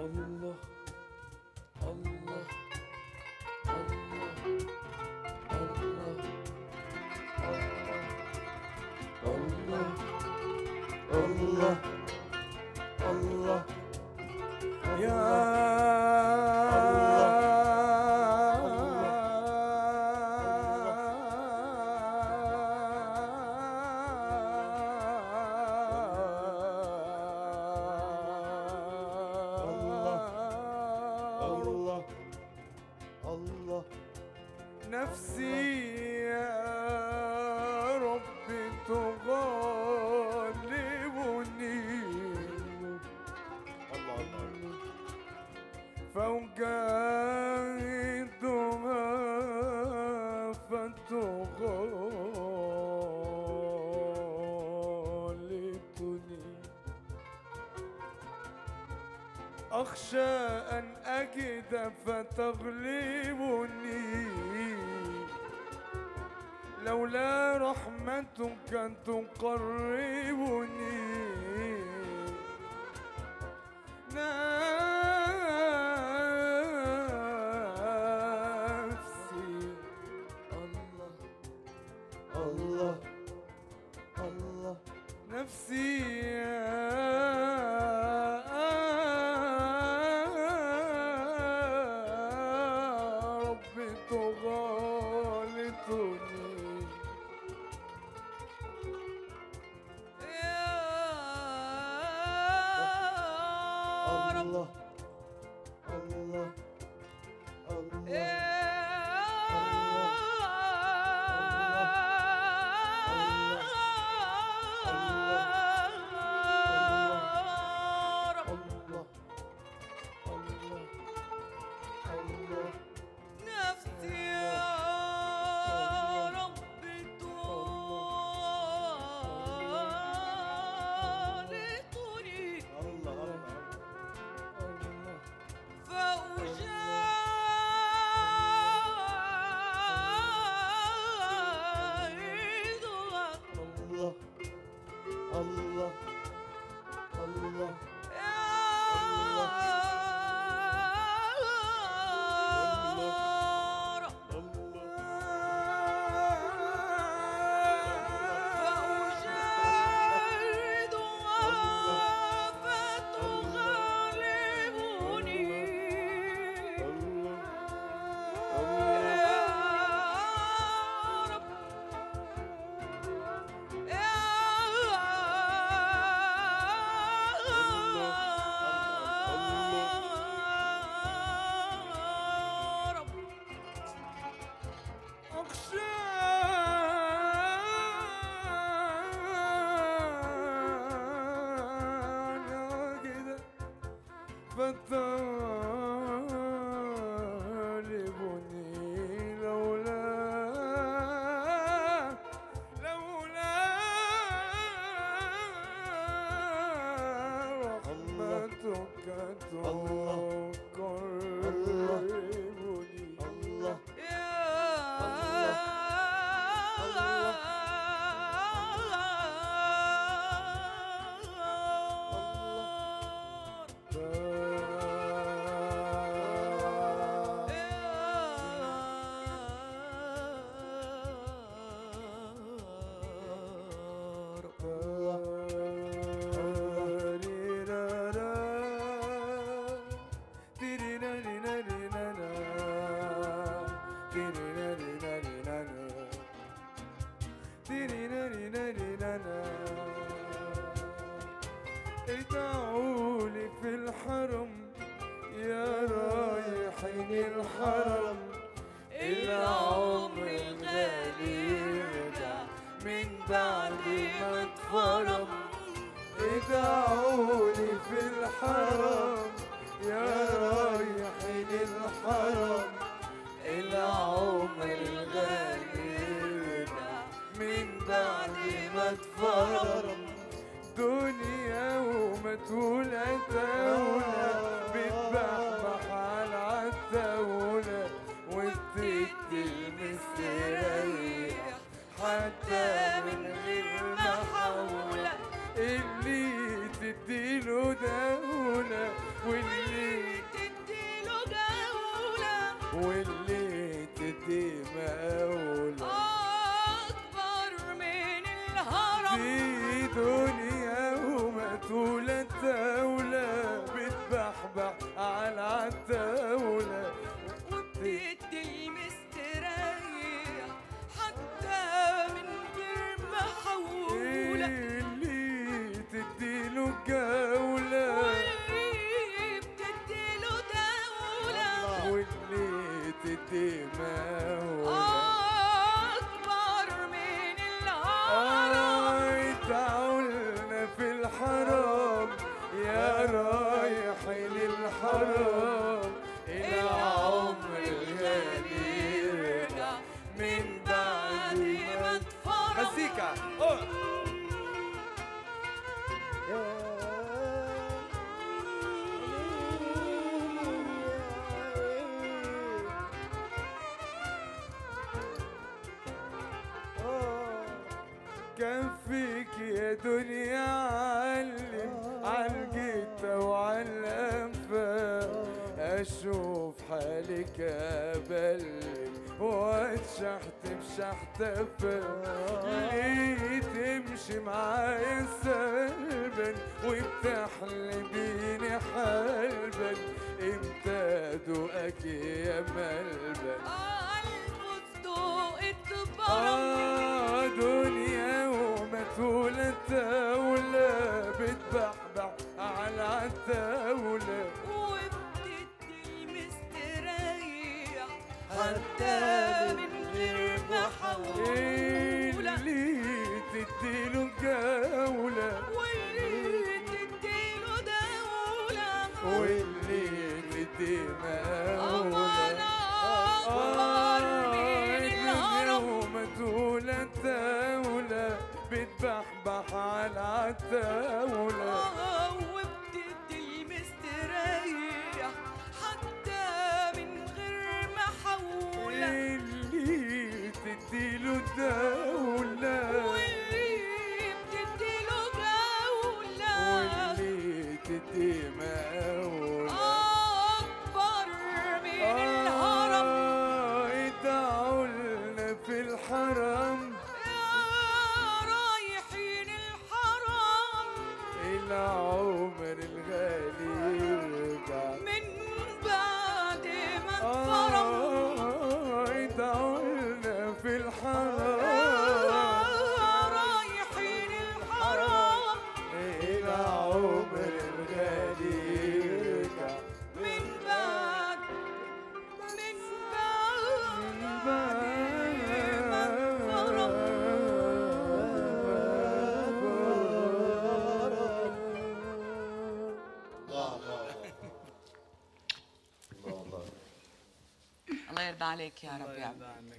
الله الله نفسي يا رب تغلبني الله الله. فأجاهدها فتغلطني أخشى أن أجد فتغلبني. لولا رحمتك تقربني. نفسي. الله. الله. الله. نفسي. يا الله الله فتغلبني لولا لولا رحمتك الله. اتفرم دنيا وما تقول عتاولة بتباع محل عالتاولة وبتلمس تريح حتى through الدنيا علم وعلى وعالأنفة أشوف حالي كبلم واتشحت بشحت ليه تمشي معايا سلبا وبتحلي بيني حلبا. إمتى ذوقك يا ملبن؟ آه. صدوق اتبرم مسؤول الدولة بتبحبح على الدولة وبتدي المستريح حتى من غير محاولة اللي تديله جولة واللي تديله دولة. واللي تديله 됐어요. डालें क्या रबान में